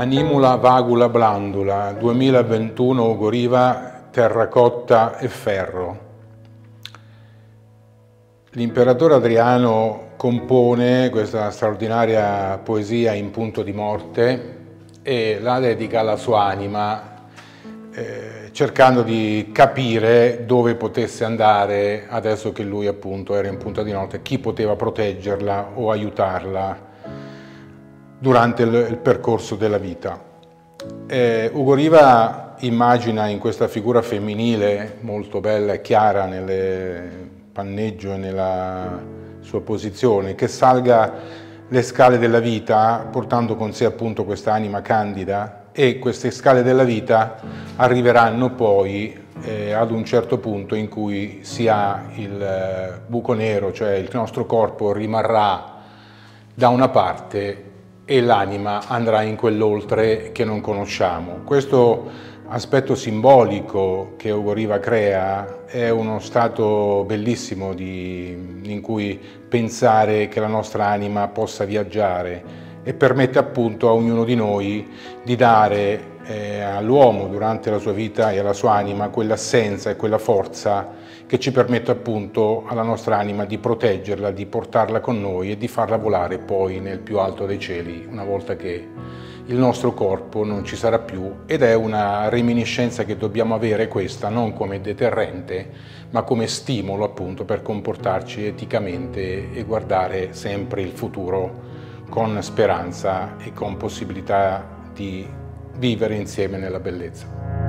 Animula vagula blandula 2021 Ugoriva terracotta e ferro. L'imperatore Adriano compone questa straordinaria poesia in punto di morte e la dedica alla sua anima eh, cercando di capire dove potesse andare adesso che lui appunto era in punta di notte, chi poteva proteggerla o aiutarla durante il, il percorso della vita. Eh, Ugo Riva immagina in questa figura femminile molto bella e chiara nel panneggio e nella sua posizione che salga le scale della vita portando con sé appunto questa anima candida e queste scale della vita arriveranno poi eh, ad un certo punto in cui si ha il eh, buco nero, cioè il nostro corpo rimarrà da una parte e l'anima andrà in quell'oltre che non conosciamo. Questo aspetto simbolico che Ugo Riva crea è uno stato bellissimo di, in cui pensare che la nostra anima possa viaggiare e permette appunto a ognuno di noi di dare eh, all'uomo durante la sua vita e alla sua anima quell'assenza e quella forza che ci permette appunto alla nostra anima di proteggerla, di portarla con noi e di farla volare poi nel più alto dei cieli una volta che il nostro corpo non ci sarà più. Ed è una reminiscenza che dobbiamo avere questa non come deterrente ma come stimolo appunto per comportarci eticamente e guardare sempre il futuro con speranza e con possibilità di vivere insieme nella bellezza.